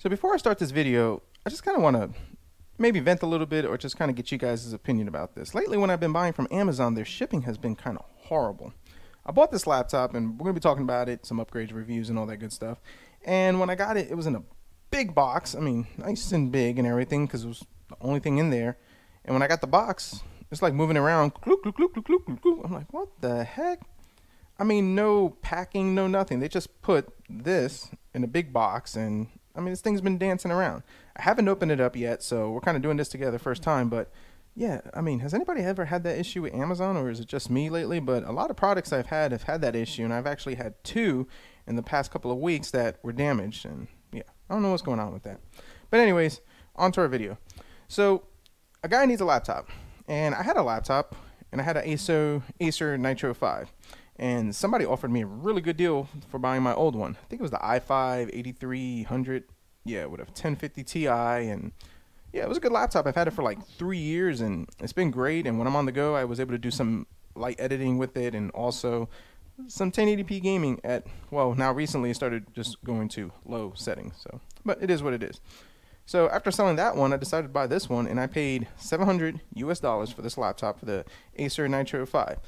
So before I start this video, I just kind of want to maybe vent a little bit or just kind of get you guys' opinion about this. Lately when I've been buying from Amazon, their shipping has been kind of horrible. I bought this laptop and we're going to be talking about it, some upgrades, reviews, and all that good stuff. And when I got it, it was in a big box. I mean, nice and big and everything because it was the only thing in there. And when I got the box, it's like moving around. I'm like, what the heck? I mean, no packing, no nothing. They just put this in a big box and I mean, this thing's been dancing around. I haven't opened it up yet, so we're kind of doing this together first time. But yeah, I mean, has anybody ever had that issue with Amazon, or is it just me lately? But a lot of products I've had have had that issue, and I've actually had two in the past couple of weeks that were damaged. And yeah, I don't know what's going on with that. But anyways, on to our video. So a guy needs a laptop, and I had a laptop, and I had an Acer Acer Nitro 5 and somebody offered me a really good deal for buying my old one. I think it was the i5 8300, yeah, with a 1050 Ti, and yeah, it was a good laptop. I've had it for like three years, and it's been great. And when I'm on the go, I was able to do some light editing with it, and also some 1080p gaming at well, now recently it started just going to low settings. So, but it is what it is. So after selling that one, I decided to buy this one, and I paid 700 US dollars for this laptop for the Acer Nitro 5.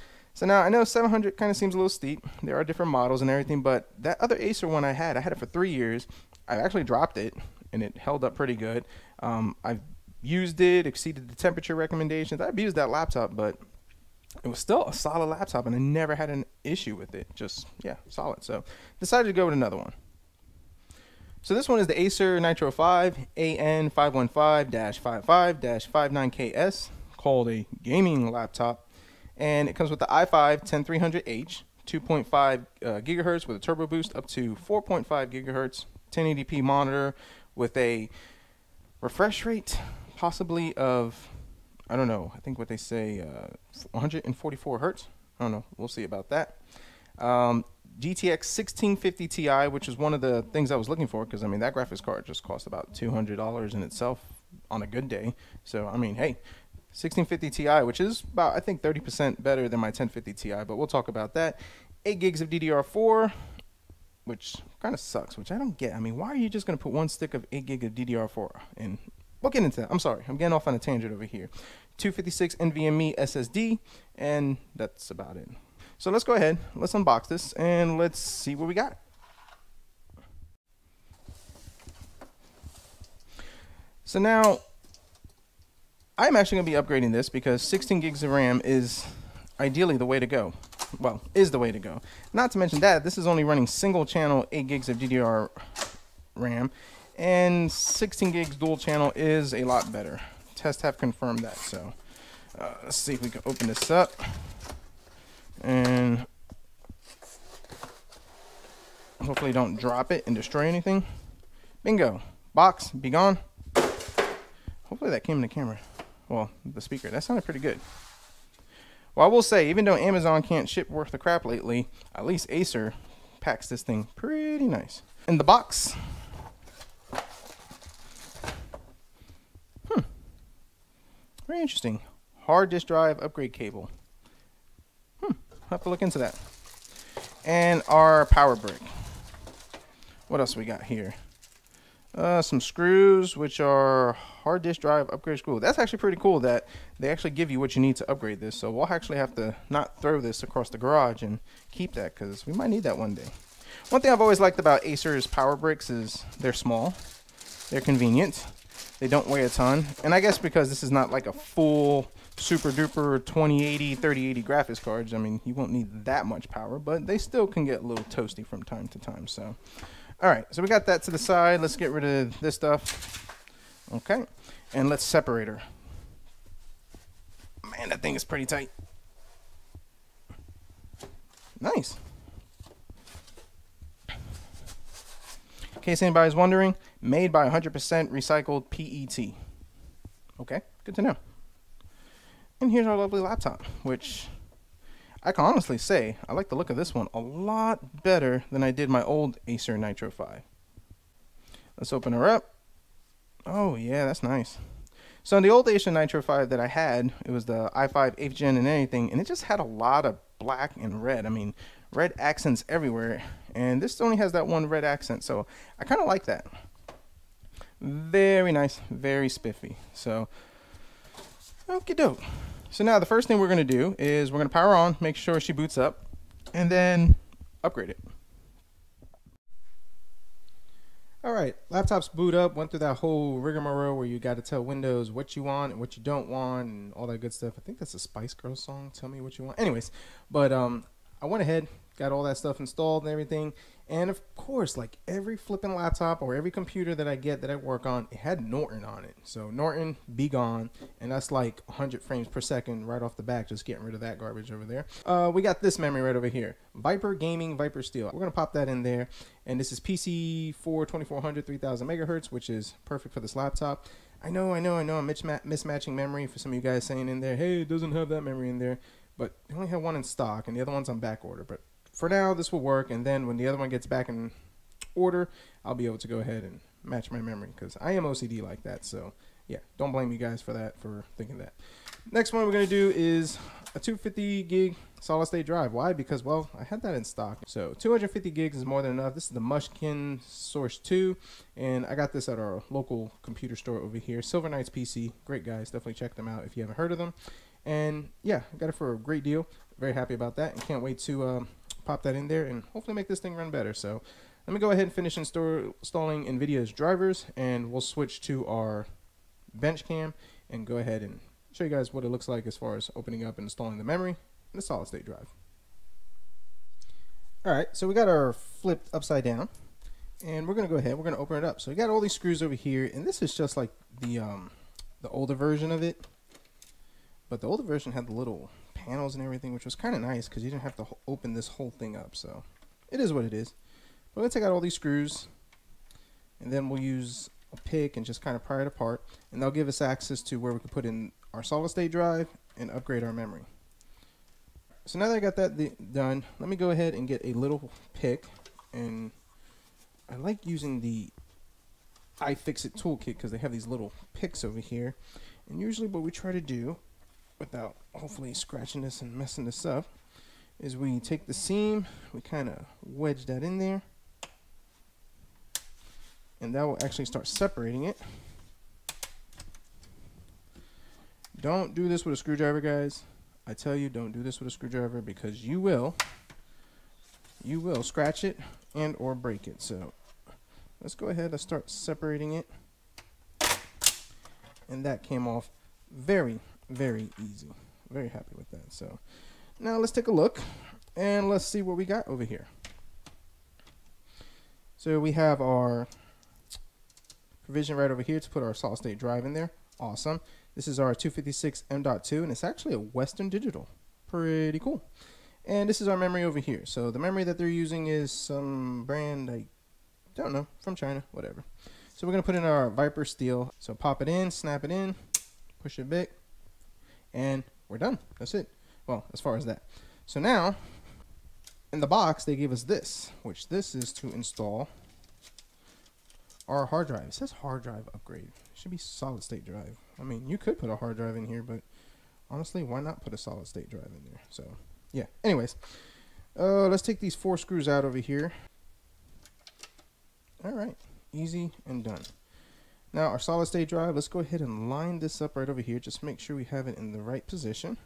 So now I know 700 kind of seems a little steep. There are different models and everything, but that other Acer one I had, I had it for three years. I actually dropped it, and it held up pretty good. Um, I've used it, exceeded the temperature recommendations. I've used that laptop, but it was still a solid laptop, and I never had an issue with it. Just yeah, solid. So decided to go with another one. So this one is the Acer Nitro 5 AN515-55-59KS, called a gaming laptop and it comes with the i5 10300H, 2.5 uh, gigahertz with a turbo boost up to 4.5 gigahertz, 1080p monitor with a refresh rate possibly of I don't know. I think what they say uh, 144 hertz. I don't know. We'll see about that. Um, GTX 1650 Ti, which is one of the things I was looking for, because I mean that graphics card just cost about $200 in itself on a good day. So I mean, hey, 1650 Ti, which is about, I think, 30% better than my 1050 Ti, but we'll talk about that. 8 gigs of DDR4, which kind of sucks, which I don't get. I mean, why are you just going to put one stick of 8 gig of DDR4 in? We'll get into that. I'm sorry. I'm getting off on a tangent over here. 256 NVMe SSD, and that's about it. So let's go ahead, let's unbox this, and let's see what we got. So now, I'm actually going to be upgrading this because 16 gigs of RAM is ideally the way to go. Well, is the way to go. Not to mention that, this is only running single channel 8 gigs of DDR RAM, and 16 gigs dual channel is a lot better. Tests have confirmed that, so uh, let's see if we can open this up. And hopefully don't drop it and destroy anything. Bingo. Box, be gone. Hopefully that came in the camera well, the speaker. That sounded pretty good. Well, I will say, even though Amazon can't ship worth the crap lately, at least Acer packs this thing pretty nice. In the box. Hmm. Very interesting. Hard disk drive upgrade cable. Hmm. I'll have to look into that. And our power brick. What else we got here? Uh, some screws, which are hard disk drive upgrade screw. That's actually pretty cool that they actually give you what you need to upgrade this. So we'll actually have to not throw this across the garage and keep that because we might need that one day. One thing I've always liked about Acer's power bricks is they're small, they're convenient, they don't weigh a ton, and I guess because this is not like a full super duper 2080 3080 graphics cards, I mean you won't need that much power, but they still can get a little toasty from time to time. So. All right, so we got that to the side. Let's get rid of this stuff. Okay, and let's separate her. Man, that thing is pretty tight. Nice. In case anybody's wondering, made by 100% recycled PET. Okay, good to know. And here's our lovely laptop, which I can honestly say I like the look of this one a lot better than I did my old Acer Nitro 5. Let's open her up. Oh yeah, that's nice. So in the old Acer Nitro 5 that I had, it was the i5 8th gen and anything, and it just had a lot of black and red. I mean, red accents everywhere, and this only has that one red accent, so I kind of like that. Very nice, very spiffy. So, okie doke. So now the first thing we're gonna do is we're gonna power on, make sure she boots up, and then upgrade it. All right, laptops boot up, went through that whole rigmarole where you got to tell Windows what you want and what you don't want and all that good stuff. I think that's a Spice Girls song, Tell Me What You Want. Anyways, but um, I went ahead, got all that stuff installed and everything, and of course, like every flipping laptop or every computer that I get that I work on, it had Norton on it. So Norton, be gone. And that's like 100 frames per second right off the back, just getting rid of that garbage over there. Uh, we got this memory right over here. Viper Gaming Viper Steel. We're going to pop that in there. And this is PC4 2400 3000 megahertz, which is perfect for this laptop. I know, I know, I know I'm mismatching memory for some of you guys saying in there, hey, it doesn't have that memory in there. But they only have one in stock, and the other one's on back order. But for now, this will work. And then when the other one gets back in order, I'll be able to go ahead and match my memory because I am OCD like that. So yeah, don't blame you guys for that, for thinking that. Next one we're going to do is a 250 gig solid state drive. Why? Because, well, I had that in stock. So 250 gigs is more than enough. This is the Mushkin Source 2, and I got this at our local computer store over here, Silver Knights PC. Great guys. Definitely check them out if you haven't heard of them. And yeah, I got it for a great deal. Very happy about that and can't wait to um, pop that in there and hopefully make this thing run better. So let me go ahead and finish installing NVIDIA's drivers and we'll switch to our bench cam and go ahead and show you guys what it looks like as far as opening up and installing the memory and the solid state drive. Alright, so we got our flipped upside down and we're to go ahead, we're to open it up. So we got all these screws over here and this is just like the, um, the older version of it. But the older version had the little panels and everything, which was kind of nice because you didn't have to open this whole thing up. So it is what it is. But let's take out all these screws and then we'll use a pick and just kind of pry it apart. And they'll give us access to where we can put in our solid state drive and upgrade our memory. So now that I got that done, let me go ahead and get a little pick. And I like using the iFixit toolkit because they have these little picks over here. And usually what we try to do without hopefully scratching this and messing this up is we take the seam, we kind of wedge that in there, and that will actually start separating it. Don't do this with a screwdriver, guys. I tell you, don't do this with a screwdriver because you will, you will scratch it and or break it. So let's go ahead and start separating it. And that came off very, very easy. Very happy with that. So now let's take a look and let's see what we got over here. So we have our provision right over here to put our solid state drive in there. Awesome. This is our 256 M.2 and it's actually a Western Digital. Pretty cool. And this is our memory over here. So the memory that they're using is some brand I don't know, from China, whatever. So we're going to put in our Viper Steel. So pop it in, snap it in, push it back, and we're done. That's it. Well, as far as that. So now, in the box, they gave us this, which this is to install our hard drive. It says hard drive upgrade. It should be solid state drive. I mean, you could put a hard drive in here, but honestly, why not put a solid state drive in there? So, yeah. Anyways, uh, let's take these four screws out over here. All right, easy and done. Now our solid state drive, let's go ahead and line this up right over here. Just make sure we have it in the right position.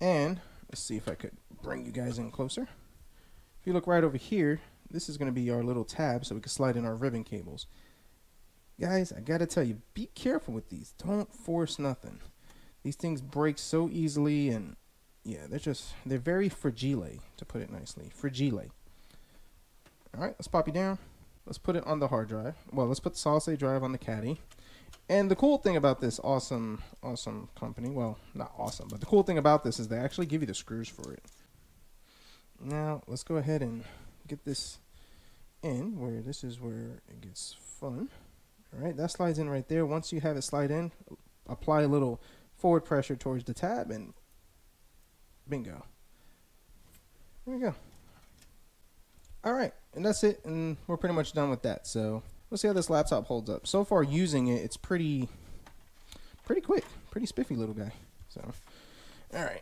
And let's see if I could bring you guys in closer. If you look right over here, this is going to be our little tab so we can slide in our ribbon cables. Guys, I got to tell you, be careful with these. Don't force nothing. These things break so easily and yeah, they're just, they're very fragile, to put it nicely. Fragile. All right, let's pop you down. Let's put it on the hard drive. Well, let's put the solid drive on the caddy. And the cool thing about this awesome, awesome company, well, not awesome, but the cool thing about this is they actually give you the screws for it. Now, let's go ahead and get this in where this is where it gets fun. All right, that slides in right there. Once you have it slide in, apply a little forward pressure towards the tab and bingo. There we go. All right, and that's it, and we're pretty much done with that. So let's see how this laptop holds up. So far, using it, it's pretty, pretty quick, pretty spiffy little guy. So, all right,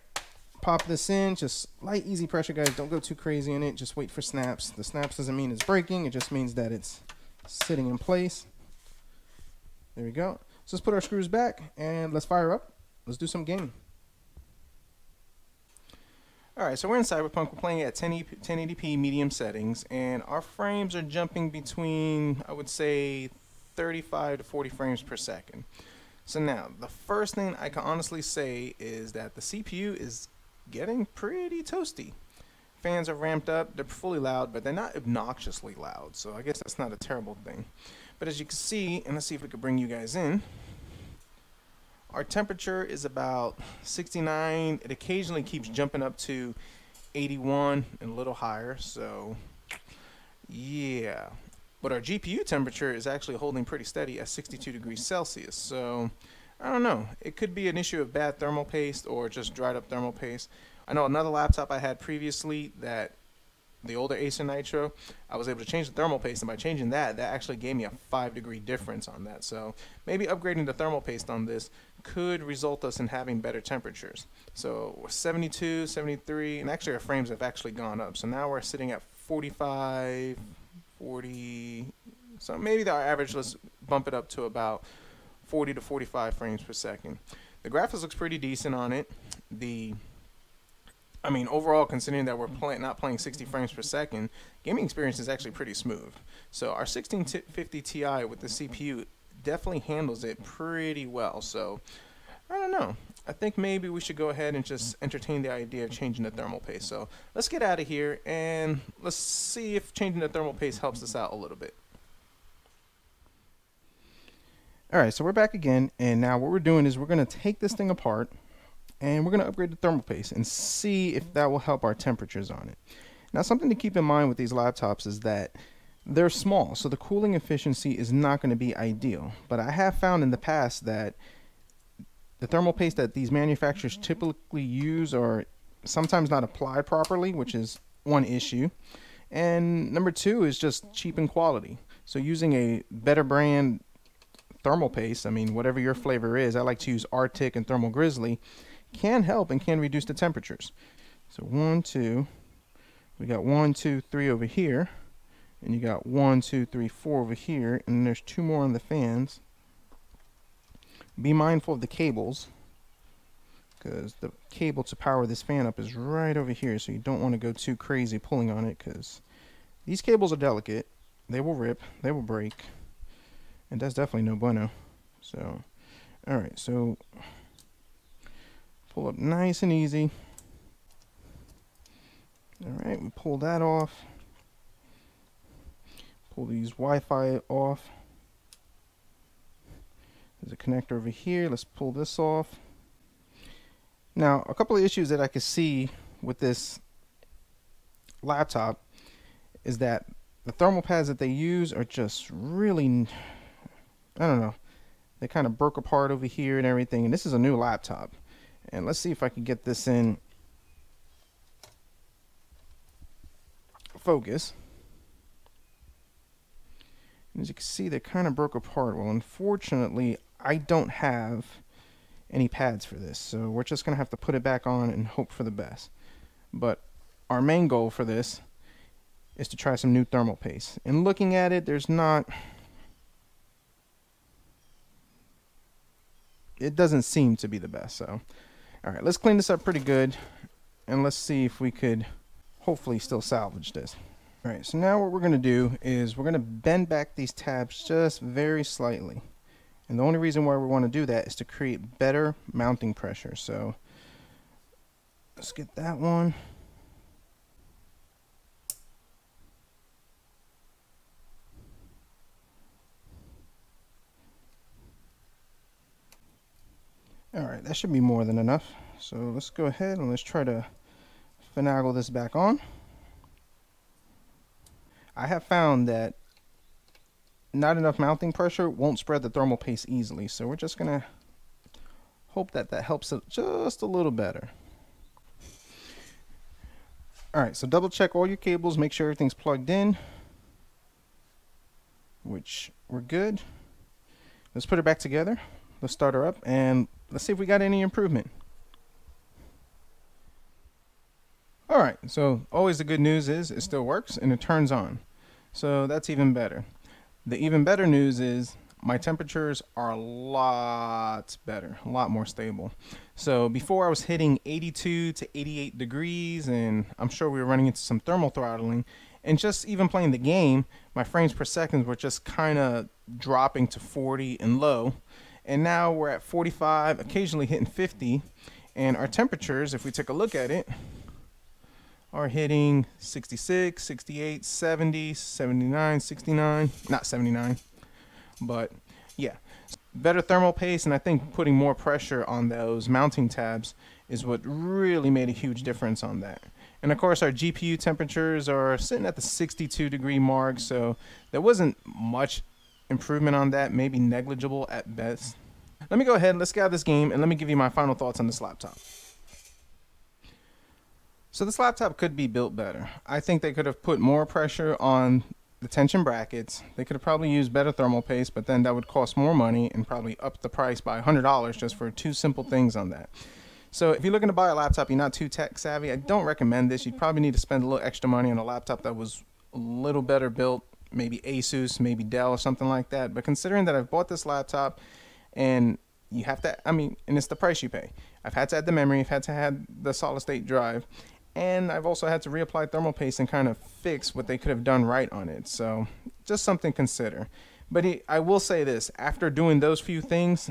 pop this in, just light, easy pressure, guys. Don't go too crazy in it. Just wait for snaps. The snaps doesn't mean it's breaking. It just means that it's sitting in place. There we go. So let's put our screws back and let's fire up. Let's do some gaming. Alright, so we're in Cyberpunk. We're playing at 1080p medium settings, and our frames are jumping between, I would say, 35 to 40 frames per second. So now, the first thing I can honestly say is that the CPU is getting pretty toasty. Fans are ramped up, they're fully loud, but they're not obnoxiously loud, so I guess that's not a terrible thing. But as you can see, and let's see if we can bring you guys in, our temperature is about 69. It occasionally keeps jumping up to 81 and a little higher, so yeah. But our GPU temperature is actually holding pretty steady at 62 degrees Celsius. So I don't know. It could be an issue of bad thermal paste or just dried up thermal paste. I know another laptop I had previously that the older Acer Nitro, I was able to change the thermal paste, and by changing that, that actually gave me a five degree difference on that. So maybe upgrading the thermal paste on this could result us in having better temperatures. So 72, 73, and actually our frames have actually gone up. So now we're sitting at 45, 40, so maybe our average, let's bump it up to about 40 to 45 frames per second. The graphics looks pretty decent on it. The I mean, overall, considering that we're play, not playing 60 frames per second, gaming experience is actually pretty smooth. So our 1650 Ti with the CPU definitely handles it pretty well. So I don't know. I think maybe we should go ahead and just entertain the idea of changing the thermal paste. So let's get out of here and let's see if changing the thermal paste helps us out a little bit. Alright, so we're back again, and now what we're doing is we're going to take this thing apart, and we're going to upgrade the thermal paste and see if that will help our temperatures on it. Now something to keep in mind with these laptops is that they're small, so the cooling efficiency is not going to be ideal. But I have found in the past that the thermal paste that these manufacturers typically use are sometimes not applied properly, which is one issue. And number two is just cheap in quality. So using a better brand thermal paste, I mean, whatever your flavor is, I like to use Arctic and Thermal Grizzly, can help and can reduce the temperatures. So one, two, we got one, two, three over here, and you got one, two, three, four over here, and then there's two more on the fans. Be mindful of the cables because the cable to power this fan up is right over here so you don't want to go too crazy pulling on it because these cables are delicate. They will rip. They will break. And that's definitely no bueno. So alright so pull up nice and easy. Alright we pull that off pull these Wi-Fi off there's a connector over here. Let's pull this off. Now, a couple of issues that I could see with this laptop is that the thermal pads that they use are just really, I don't know, they kind of broke apart over here and everything. And this is a new laptop. And let's see if I can get this in focus. As you can see, they kind of broke apart. Well, unfortunately, I don't have any pads for this, so we're just going to have to put it back on and hope for the best. But our main goal for this is to try some new thermal paste. And looking at it, there's not... It doesn't seem to be the best, so... Alright, let's clean this up pretty good, and let's see if we could hopefully still salvage this. Alright, so now what we're going to do is we're going to bend back these tabs just very slightly. And the only reason why we want to do that is to create better mounting pressure. So let's get that one. Alright, that should be more than enough. So let's go ahead and let's try to finagle this back on. I have found that not enough mounting pressure won't spread the thermal paste easily. So we're just to hope that that helps it just a little better. Alright, so double check all your cables, make sure everything's plugged in, which we're good. Let's put it back together. Let's start her up and let's see if we got any improvement. Alright, so always the good news is it still works and it turns on. So that's even better. The even better news is my temperatures are a lot better, a lot more stable. So before I was hitting 82 to 88 degrees and I'm sure we were running into some thermal throttling and just even playing the game, my frames per second were just kind of dropping to 40 and low. And now we're at 45, occasionally hitting 50. And our temperatures, if we take a look at it, are hitting 66, 68, 70, 79, 69, not 79, but yeah, better thermal paste, and I think putting more pressure on those mounting tabs is what really made a huge difference on that. And of course, our GPU temperatures are sitting at the 62 degree mark, so there wasn't much improvement on that, maybe negligible at best. Let me go ahead, let's get out of this game, and let me give you my final thoughts on this laptop. So this laptop could be built better. I think they could have put more pressure on the tension brackets. They could have probably used better thermal paste, but then that would cost more money and probably up the price by $100 just for two simple things on that. So if you're looking to buy a laptop, you're not too tech savvy, I don't recommend this. You'd probably need to spend a little extra money on a laptop that was a little better built, maybe Asus, maybe Dell or something like that. But considering that I've bought this laptop and you have to, I mean, and it's the price you pay. I've had to add the memory, I've had to add the solid state drive, and I've also had to reapply thermal paste and kind of fix what they could have done right on it. So just something to consider. But I will say this, after doing those few things,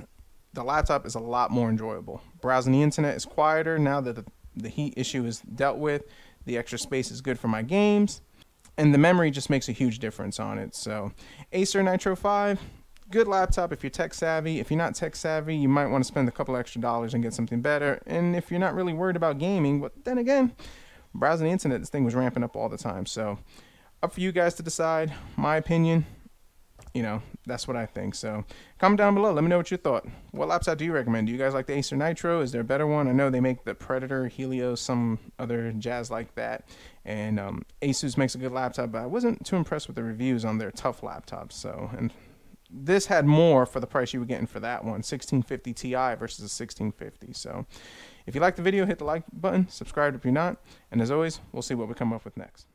the laptop is a lot more enjoyable. Browsing the internet is quieter now that the, the heat issue is dealt with. The extra space is good for my games. And the memory just makes a huge difference on it. So Acer Nitro 5, good laptop if you're tech savvy. If you're not tech savvy, you might want to spend a couple extra dollars and get something better. And if you're not really worried about gaming, but then again, browsing the internet, this thing was ramping up all the time. So up for you guys to decide. My opinion, you know, that's what I think. So comment down below. Let me know what you thought. What laptop do you recommend? Do you guys like the Acer Nitro? Is there a better one? I know they make the Predator, Helios, some other jazz like that. And um, Asus makes a good laptop, but I wasn't too impressed with the reviews on their TUF laptops. So, and this had more for the price you were getting for that one 1650 Ti versus a 1650 so if you like the video hit the like button subscribe if you're not and as always we'll see what we come up with next